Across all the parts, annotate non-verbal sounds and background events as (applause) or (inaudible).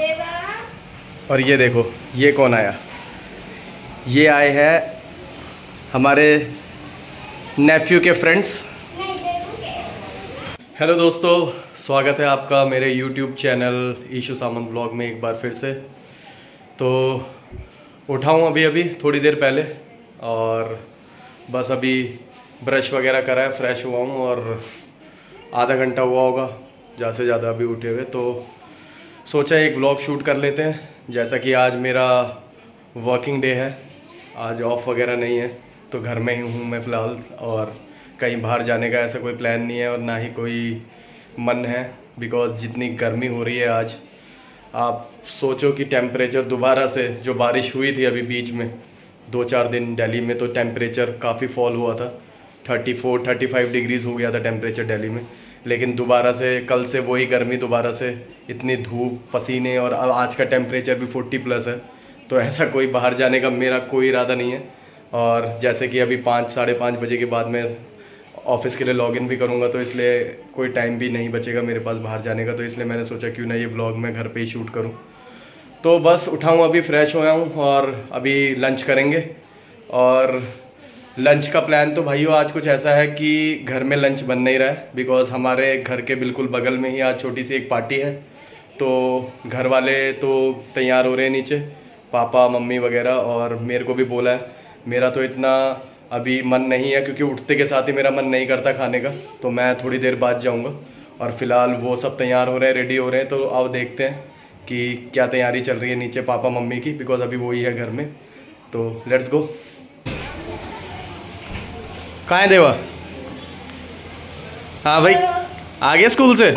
और ये देखो, ये कौन आया? ये आए हैं हमारे नेफ्यू के फ्रेंड्स हेलो दोस्तों, स्वागत है आपका मेरे YouTube channel Ishu Samant blog में एक बार फिर से। तो उठाऊँ अभी अभी, थोड़ी देर पहले, और बस अभी ब्रश वगैरह करा है फ्रेश हुआ हूँ, और आधा घंटा हुआ होगा, ज़्यादा से ज़्यादा अभी उठे हुए। तो सोचा एक ब्लॉग शूट कर लेते हैं, जैसा कि आज मेरा वर्किंग डे है। आज ऑफ़ वगैरह नहीं है तो घर में ही हूँ मैं फ़िलहाल, और कहीं बाहर जाने का ऐसा कोई प्लान नहीं है और ना ही कोई मन है बिकॉज़ जितनी गर्मी हो रही है आज, आप सोचो कि टेम्परेचर दोबारा से, जो बारिश हुई थी अभी बीच में दो चार दिन दिल्ली में तो टेम्परेचर काफ़ी फॉल हुआ था। Thirty four thirty five degrees हो गया था टेम्परेचर दिल्ली में। लेकिन दोबारा से, कल से वही गर्मी दोबारा से, इतनी धूप, पसीने और अब आज का टेम्परेचर भी फोर्टी प्लस है तो ऐसा कोई बाहर जाने का मेरा कोई इरादा नहीं है। और जैसे कि अभी पाँच, साढ़े पाँच बजे के बाद मैं ऑफ़िस के लिए लॉगिन भी करूँगा तो इसलिए कोई टाइम भी नहीं बचेगा मेरे पास बाहर जाने का तो इसलिए मैंने सोचा क्यों ना ये ब्लॉग मैं घर पे ही शूट करूँ। तो बस उठाऊँ अभी फ्रेश होया हूँ और अभी लंच करेंगे। और लंच का प्लान तो भाइयों आज कुछ ऐसा है कि घर में लंच बन नहीं रहा है बिकॉज़ हमारे घर के बिल्कुल बगल में ही आज छोटी सी एक पार्टी है। तो घर वाले तो तैयार हो रहे हैं नीचे, पापा, मम्मी वगैरह, और मेरे को भी बोला है। मेरा तो इतना अभी मन नहीं है, क्योंकि उठते के साथ ही मेरा मन नहीं करता खाने का तो मैं थोड़ी देर बाद जाऊँगा। और फ़िलहाल वो सब तैयार हो रहे हैं रेडी हो रहे हैं तो आओ देखते हैं कि क्या तैयारी चल रही है नीचे पापा, मम्मी की बिकॉज़ अभी वही है घर में। तो लेट्स गो कहाँ है देवा? हाँ भाई आ गए स्कूल से?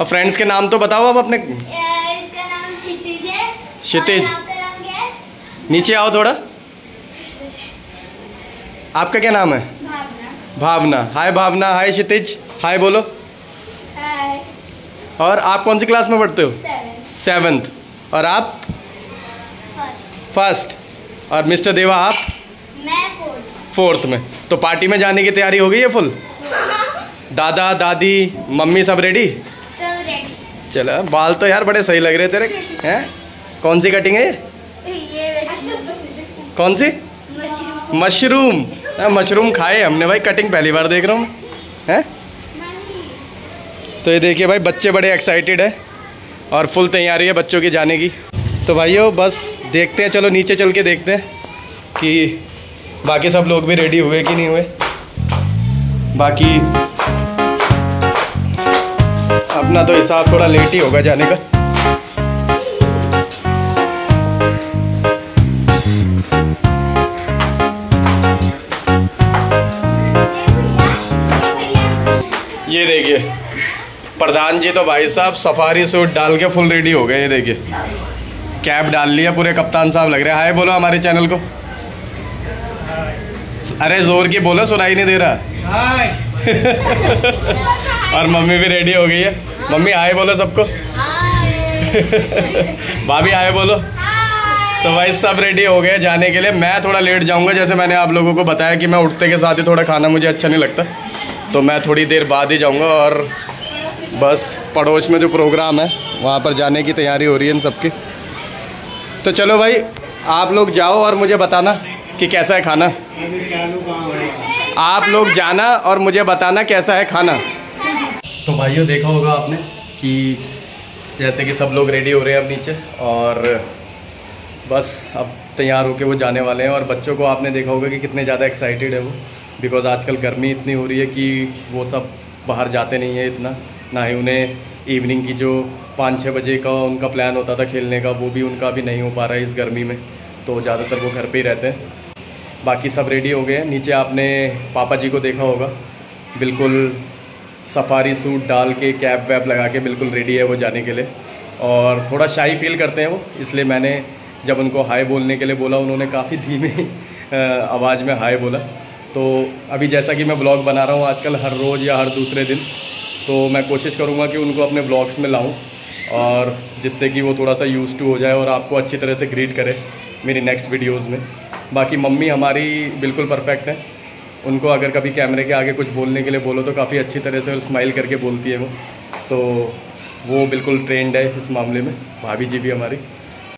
और फ्रेंड्स के नाम तो बताओ अब अपने। इसका नाम क्षितिज है। क्षितिज। नीचे आओ थोड़ा। आपका क्या नाम है? भावना। भावना। हाय भावना। हाय क्षितिज। हाय बोलो। हाय और आप कौन सी क्लास में पढ़ते हो? सेवन सेवन्थ और आप? फ़र्स्ट और मिस्टर देवा आप? फोर्थ में। तो पार्टी में जाने की तैयारी हो गई है फुल? दादा दादी मम्मी सब रेडी सब रेडी चलो बाल तो यार बड़े सही लग रहे तेरे। हैं? कौन सी कटिंग है ये? ये कौन सी? मशरूम। मशरूम। हाँ, मशरूम खाए हमने भाई कटिंग पहली बार देख रहा हूँ। हैं? तो ये देखिए भाई बच्चे बड़े एक्साइटेड है और फुल तैयारी है बच्चों की जाने की। तो भाइयों बस देखते हैं चलो नीचे चल के देखते हैं कि बाकी सब लोग भी रेडी हुए कि नहीं हुए? बाकी अपना तो हिसाब थोड़ा लेट ही होगा जाने का। ये देखिए, प्रधान जी तो भाई साहब सफारी सूट डाल के फुल रेडी हो गए, ये देखिए। कैप डाल लिया पूरे कप्तान साहब लग रहे हैं। हाय बोलो हमारे चैनल को। अरे ज़ोर की बोलो सुनाई नहीं दे रहा। (laughs) और मम्मी भी रेडी हो गई है। मम्मी आए बोलो सबको। (laughs) भाभी आए बोलो। तो भाई सब रेडी हो गए जाने के लिए। मैं थोड़ा लेट जाऊँगा जैसे मैंने आप लोगों को बताया कि मैं उठते के साथ ही थोड़ा खाना मुझे अच्छा नहीं लगता। तो मैं थोड़ी देर बाद ही जाऊँगा और बस पड़ोस में जो प्रोग्राम है वहाँ पर जाने की तैयारी हो रही है इन सबकी। तो चलो भाई आप लोग जाओ और मुझे बताना। कि कैसा है खाना? आप लोग जाना और मुझे बताना कैसा है खाना। तो भाइयों, देखा होगा आपने कि जैसे कि सब लोग रेडी हो रहे हैं अब नीचे और बस अब तैयार होके वो जाने वाले हैं और बच्चों को आपने देखा होगा कि कितने ज़्यादा एक्साइटेड है वो बिकॉज़ आजकल गर्मी इतनी हो रही है कि वो सब बाहर जाते नहीं है इतना, ना ही उन्हें इवनिंग की जो पाँच छः बजे का उनका प्लान होता था खेलने का, वो भी उनका भी नहीं हो पा रहा है इस गर्मी में तो ज़्यादातर वो घर पे ही रहते हैं। बाकी सब रेडी हो गए हैं। नीचे आपने पापा जी को देखा होगा। बिल्कुल सफारी सूट डाल के, कैप वैप लगा के बिल्कुल रेडी है वो जाने के लिए। और थोड़ा शाही फील करते हैं वो, इसलिए मैंने जब उनको हाय बोलने के लिए बोला, उन्होंने काफ़ी धीमे (laughs) आवाज़ में हाय बोला। तो अभी जैसा कि मैं ब्लॉग बना रहा हूँ, आजकल हर रोज़ या हर दूसरे दिन तो मैं कोशिश करूँगा कि उनको अपने ब्लॉग्स में लाऊँ और जिससे कि वो थोड़ा सा यूज़ टू हो जाए और आपको अच्छी तरह से ग्रीट करे मेरी नेक्स्ट वीडियोज़ में। बाकी मम्मी हमारी बिल्कुल परफेक्ट है। उनको अगर कभी कैमरे के आगे कुछ बोलने के लिए बोलो तो काफ़ी अच्छी तरह से और स्माइल करके बोलती है वो। तो वो बिल्कुल ट्रेंड है इस मामले में, भाभी जी भी हमारी।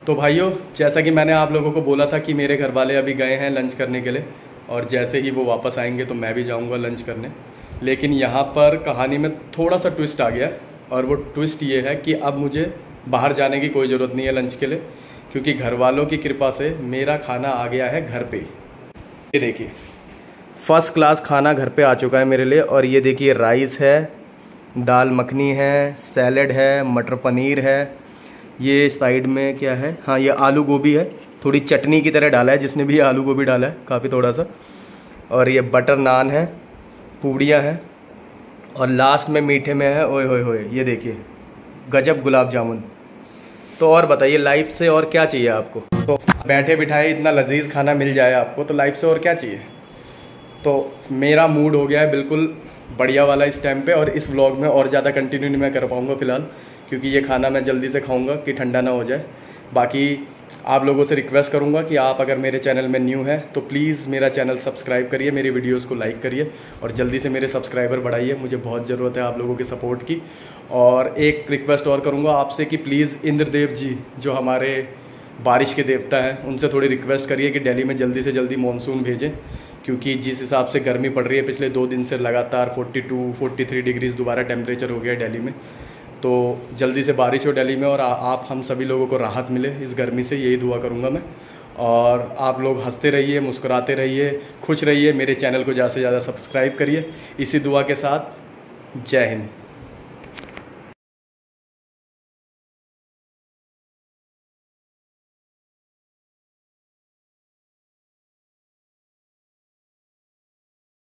तो भाइयों, जैसा कि मैंने आप लोगों को बोला था कि मेरे घर वाले अभी गए हैं लंच करने के लिए, और जैसे ही वो वापस आएँगे तो मैं भी जाऊँगा लंच करने। लेकिन यहाँ पर कहानी में थोड़ा सा ट्विस्ट आ गया, और वो ट्विस्ट ये है कि अब मुझे बाहर जाने की कोई ज़रूरत नहीं है लंच के लिए। क्योंकि घर वालों की कृपा से मेरा खाना आ गया है घर पे। ये देखिए फ़र्स्ट क्लास खाना घर पे आ चुका है मेरे लिए और ये देखिए राइस है, दाल मखनी है सैलड है, मटर पनीर है। ये साइड में क्या है? हाँ ये आलू गोभी है। थोड़ी चटनी की तरह डाला है, जिसने भी आलू गोभी डाला है, काफ़ी थोड़ा सा। और ये बटर नान है, पूड़ियाँ हैं। और लास्ट में मीठे में है, ओए होए होए, ये देखिए, गजब गुलाब जामुन। तो और बताइए लाइफ से और क्या चाहिए आपको? तो बैठे बिठाए इतना लजीज खाना मिल जाए आपको तो लाइफ से और क्या चाहिए? तो मेरा मूड हो गया है बिल्कुल बढ़िया वाला इस टाइम पे और इस व्लॉग में और ज़्यादा कंटिन्यू नहीं मैं कर पाऊँगा फ़िलहाल, क्योंकि ये खाना मैं जल्दी से खाऊँगा कि ठंडा ना हो जाए। बाकी आप लोगों से रिक्वेस्ट करूँगा कि आप अगर मेरे चैनल में न्यू हैं तो प्लीज़ मेरा चैनल सब्सक्राइब करिए मेरी वीडियोस को लाइक करिए और जल्दी से मेरे सब्सक्राइबर बढ़ाइए। मुझे बहुत ज़रूरत है आप लोगों के सपोर्ट की। और एक रिक्वेस्ट और करूँगा आपसे कि प्लीज़ इंद्रदेव जी जो हमारे बारिश के देवता हैं उनसे थोड़ी रिक्वेस्ट करिए कि दिल्ली में जल्दी से जल्दी मानसून भेजें क्योंकि जिस हिसाब से गर्मी पड़ रही है पिछले दो दिन से लगातार 42, 43 डिग्रीज दोबारा टेम्परेचर हो गया दिल्ली में। तो जल्दी से बारिश हो दिल्ली में और आ, आप हम सभी लोगों को राहत मिले। इस गर्मी से यही दुआ करूँगा मैं। और आप लोग हँसते रहिए मुस्कुराते रहिए खुश रहिए। मेरे चैनल को ज़्यादा से ज़्यादा सब्सक्राइब करिए। इसी दुआ के साथ जय हिंद।